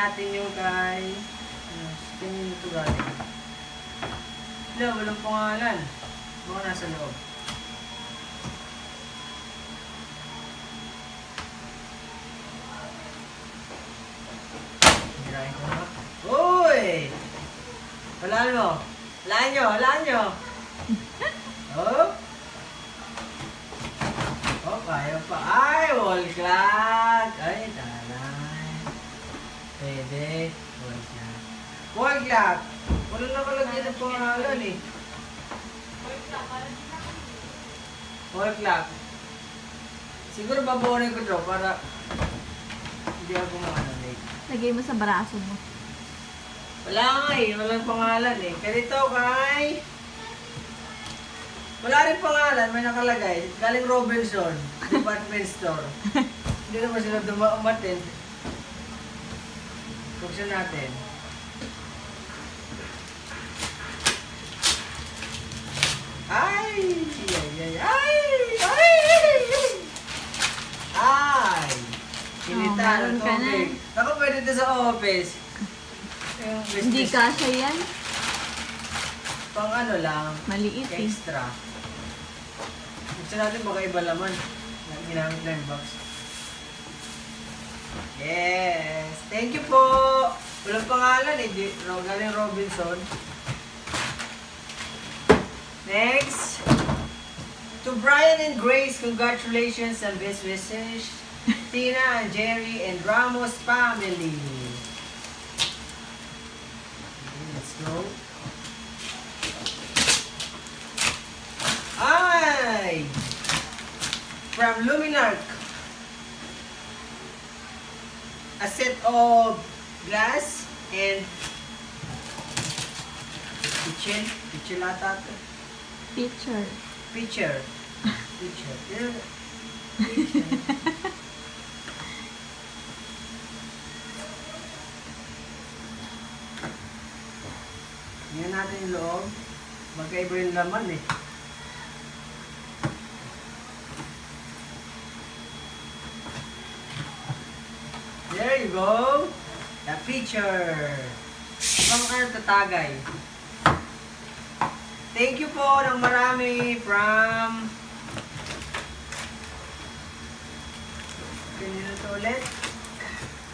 natin yung kay... Ano, tingin ito galing. Wala, walang pangalan. Baka nasa loob. Hirahin ko na. Uy! Wala mo. Wala nyo, wala nyo. Oh. Oh, kaya pa. Ay, wall clock. Ay, talay. Pwede. Wall clock. Wall clock. Wala nakalagay ng pangalan eh. Wall clock. Siguro babawanin ko daw para hindi ako maano late. Lagay mo sa braso mo. Wala nga eh, walang pangalan eh. Ganito kay... Wala rin pangalan, may nakalagay. Galing Robinson, department store. Hindi naman sila duma umatin. Buksan natin. Ay! Ay! Ay! Ay! Ay! Ay! Kinita Oh, ng tubig. Ako pwede ito sa office. Yung Hindi business- kasha yan. Pang ano lang, Maliit eh. extra. Gusto natin baka iba laman. Ginamit na yung box. Yes! Thank you po! Walang pangalan eh. Galing Robinson. Next! To Brian and Grace, congratulations and best wishes. Tina and Jerry and Ramos family. Let's go. Ay! From Luminark. A set of glass and kitchen. Kitchen ata ito. Picture. Pitcher. Pitcher. Yeah. Pitcher. Tingnan natin yung loob. Magkaiba yung laman eh. There you go. The picture. Pang ano tatagay. Thank you po ng marami from... Kanino to ulit?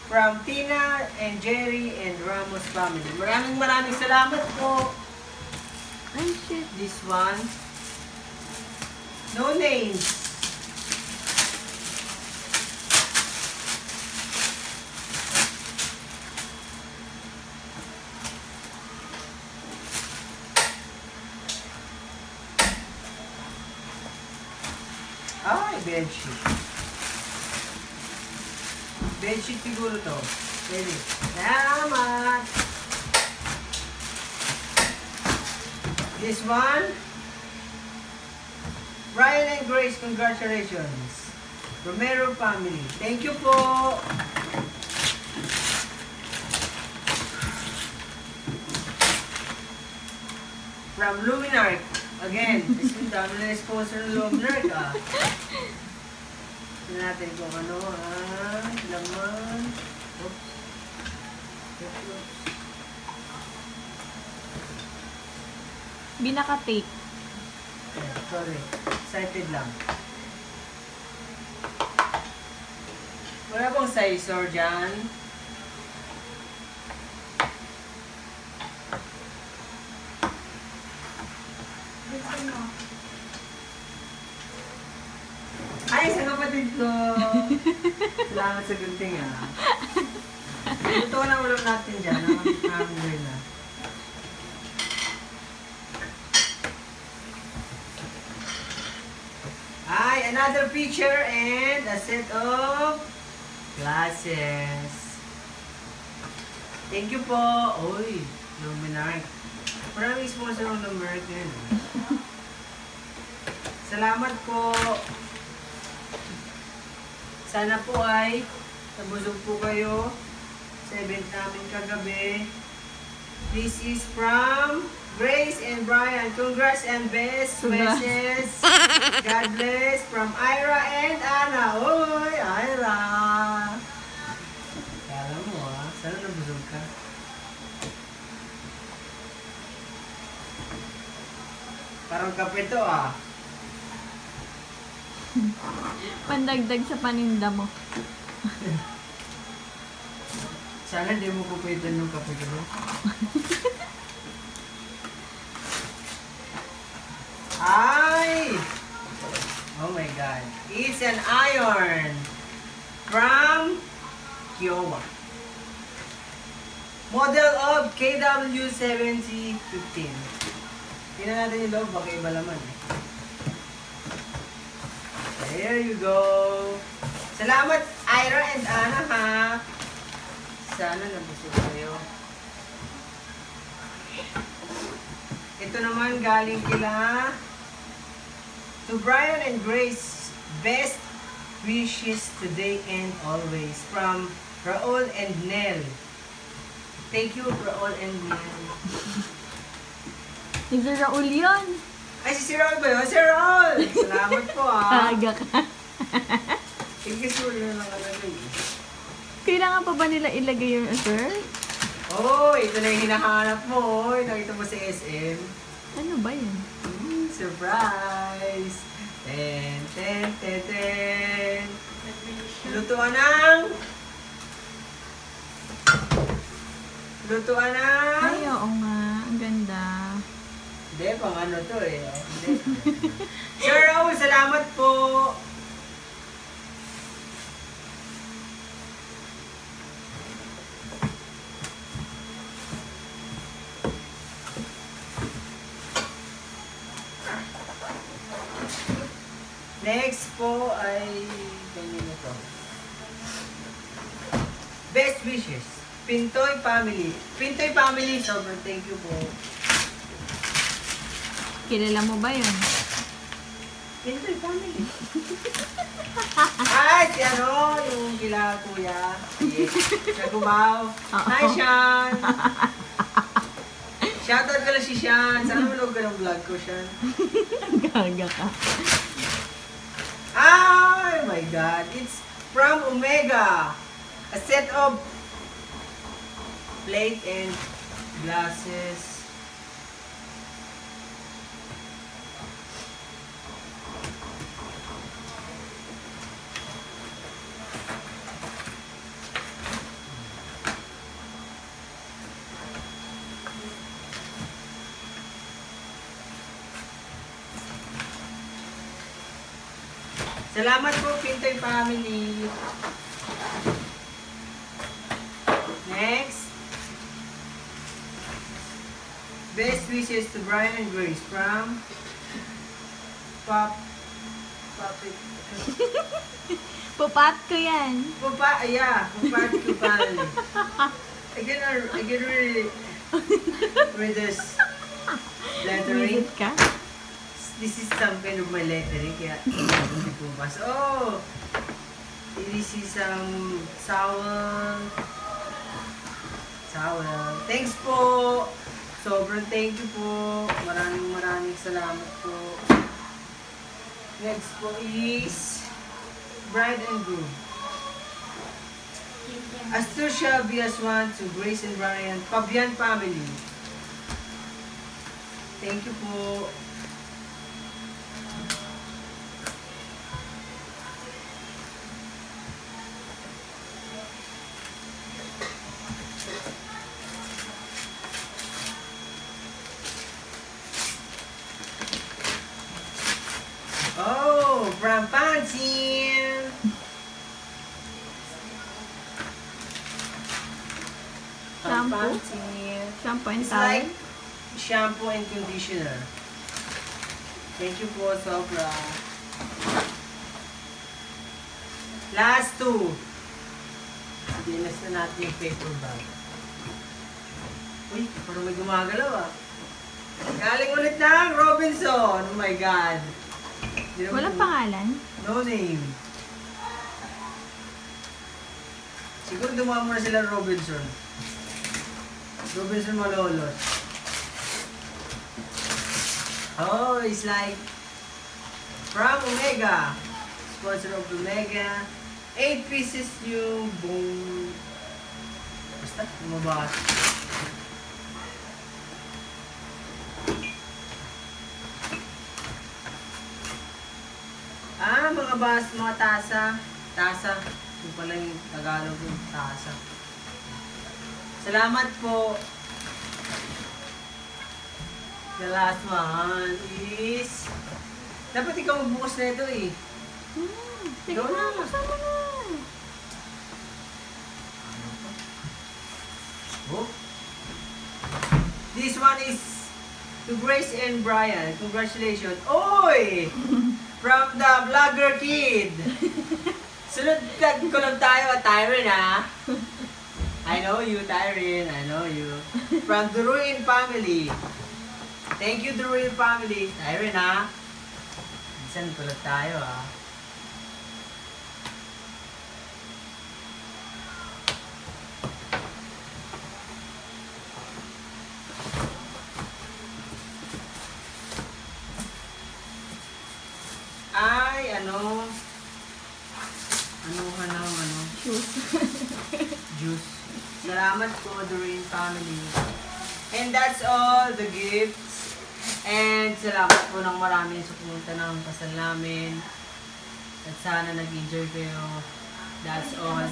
From Tina and Jerry and Ramos family. Maraming maraming salamat po. Ay, shit. This one. No names. Bedsheet siguro to. Pwede. Salamat! This one. Brian and Grace, congratulations. Romero family. Thank you po. From Luminark. Again, kasi dami na sponsor ng Luminark ah. Tignan natin kung ano ah. Laman. Oops. Oops, oops. Binaka-tape. Yeah, sorry. Excited lang. Wala bang scissor dyan? Ay, sa kapatid ko! Salamat sa gunting ah. Ito na ulam natin dyan. Namin na. Ay, another picture and a set of glasses. Thank you po. Uy, Luminark. Maraming sponsor ng Luminark yun. Salamat po. Sana po ay nabusog po kayo sa event namin kagabi. This is from Grace and Brian, congrats and best wishes. God bless from Ira and Anna. Uy, Ira. Kala mo ah, sana nabusog ka. Parang kape to ah. Pandagdag sa paninda mo. Sana di mo kupitan ng kape ko. Ay! Oh my god. It's an iron from Kiowa. Model of KW7015. Tingnan natin yung loob, baka iba laman eh. There you go. Salamat, Ira and Anna, ha? Sana nabusog kayo. Ito naman galing kila to Brian and Grace. Best wishes today and always from Raul and Nell. Thank you, Raul and Nell. Si Sir Raul yun. Ay, si Sir Raul ba yun? Sir Raul! Salamat po, ah. Aga ka. Ikisul na lang nakalagay. Kailangan pa ba nila ilagay yung sir? Oh, ito na yung hinahanap mo. Oy, nakita mo sa SM. Ano ba yun? Mm, surprise! Ten, ten, ten, ten. Lutuan ng... Lutuan ng... Ay, oo nga. Ang ganda. Hindi, pang ano to eh. Sir Raul, salamat po. Next po ay kanina to. Best wishes. Pintoy family. Pintoy family, sobrang thank you po. Kilala mo ba yun? Pintoy family. Ay, si ano, yung kila kuya. Si Nagubaw. Hi, Sean. Shoutout ka lang si Sean. Sana manood ka ng vlog ko, Sean. Gaga ka. Oh my God! It's from Omega. A set of plate and glasses. Salamat po, Pintoy Family. Next. Best wishes to Brian and Grace from Pop Puppet Pupat ko yan. Papa, yeah, Papa Kupal. I can I can really read this lettering. Visit ka? This is some kind of my lettering, kaya hindi basa. Oh! This is um, towel. Towel. Thanks po! Sobrang thank you po. Maraming maraming salamat po. Next po is Bride and Groom. Astucia Biaswan to Grace and Brian, Fabian family. Thank you po. From. From Shampoo? Pansin. Shampoo and towel? like shampoo and conditioner. Thank you po, sobra. Last two. Dinas na natin yung paper bag. Uy, parang may gumagalaw ah. Galing ulit ng Robinson. Oh my God. Walang pangalan? No name. Siguro dumaan mo na sila Robinson. Robinson Malolos. Oh, it's like from Omega. Sponsor of Omega. 8 pieces yung bone. Basta, lumabas. Ah, mga bas, mga tasa. Tasa. Yung pala yung Tagalog yung tasa. Salamat po. The last one is... Dapat ikaw magbukas na ito eh. Hmm, na. kasama na. Oh. This one is to Grace and Brian. Congratulations. Oy! From the Vlogger Kid. Sunod tag ko lang tayo, Tyron ha. I know you, Tyron. I know you. From the Ruin family. Thank you, the Ruin family. Tyron ha. Minsan ko lang tayo ha. Ay, ano? Ano ka na, ano? Shoes. Juice. Salamat po, Doreen family. And that's all the gifts. And salamat po ng marami sa pumunta ng kasal namin. At sana nag-enjoy kayo. That's all.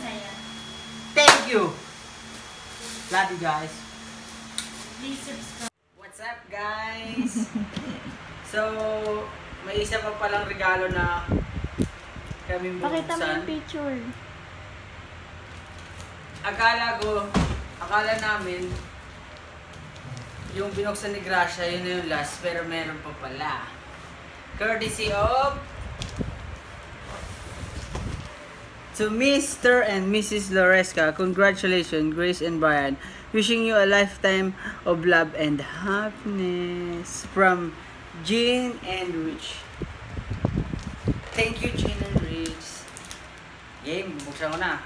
Thank you! Love you guys. Please subscribe. What's up guys? so, may isa pa palang regalo na kami Pakita mo bubuksan. yung picture. Akala ko, akala namin, yung binuksan ni Gracia, yun na yung last, pero meron pa pala. Courtesy of To Mr. and Mrs. Loresca, congratulations, Grace and Brian. Wishing you a lifetime of love and happiness. From Jean and Rich. Thank you, Jean and Rich. Game, buksan ko na.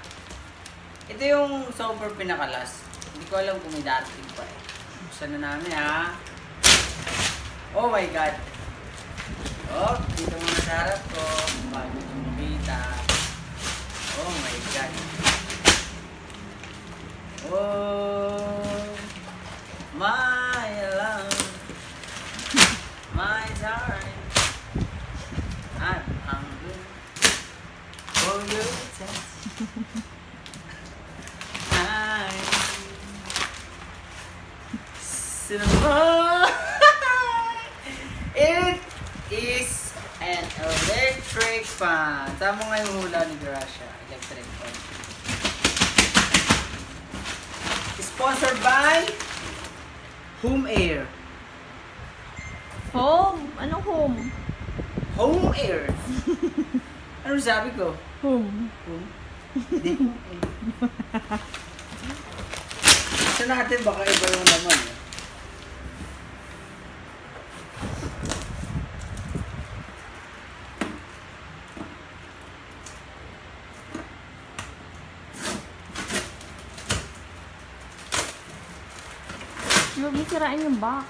Ito yung super pinakalas. Hindi ko alam kung may dating pa eh. Buksan na namin ha. Oh my God. Oh, dito muna sa harap ko. Bago ko makita. Oh my God. Oh, my love. My darling. I'm hungry for your touch. I Cinema. It is an electric fan. Tama nga yung hula ni Gracia. Electric fan. Sponsored by Home Air. Home? Anong home? Home Air. ano sabi ko? Home. Home? Hindi. Sa natin baka iba yung naman. eh. Huwag mo sirain yung box.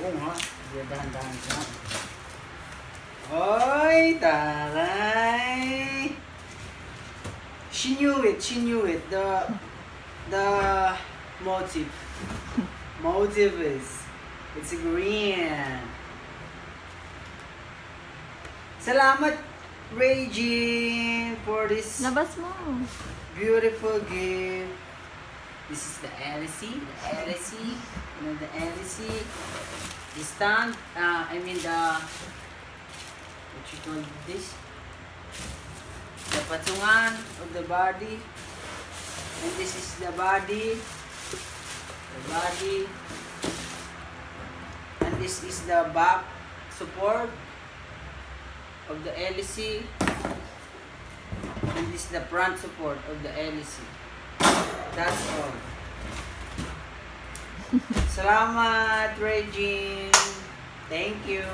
Oo nga. Hindi dahan-dahan siya. Oy, taray! She knew it, she knew it. The, the motive. Motive is, it's green. Salamat, Regine, for this Labas mo. beautiful gift. This is the LC, the LC, you know the LC, the stand, uh, I mean the, what you call this? The patungan of the body, and this is the body, the body, and this is the back support of the LC, and this is the front support of the LC. That's all. Salamat, Regine. Thank you.